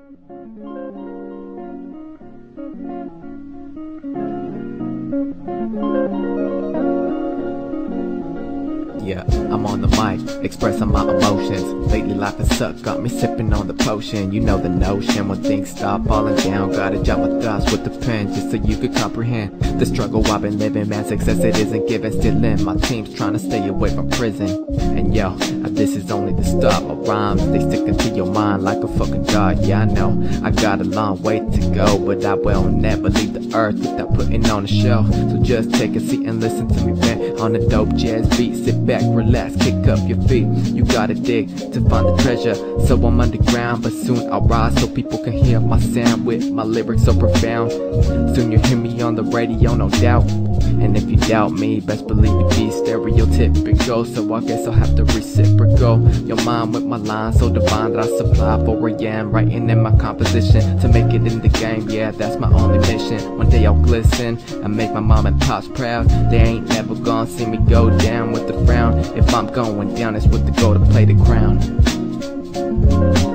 Thank you. Yeah, I'm on the mic, expressing my emotions. Lately life has sucked, got me sipping on the potion. You know the notion, when things stop falling down, gotta jot my thoughts with the pen just so you could comprehend the struggle I've been living. Man, success it isn't given, still in. My team's trying to stay away from prison. And yo, uh, this is only the start. My rhymes, they stick into your mind like a fucking dart. Yeah, I know I got a long way to go, but I will never leave the earth without putting on a show. So just take a seat and listen to me vent on a dope jazz beat. Sit back, relax, kick up your feet. You gotta dig to find the treasure. So I'm underground, but soon I'll rise so people can hear my sound with my lyrics so profound. Soon you'll hear me on the radio, no doubt. And if you doubt me, best believe it be stereotypical. So I guess I'll have to reciprocal your mind with my lines so divine that I supply for a am writing in my composition to make it in the game. Yeah, that's my only mission. One day I'll glisten and make my mom and pops proud. They ain't never gonna see me go down with If I'm going down, it's with the goal to play the crown.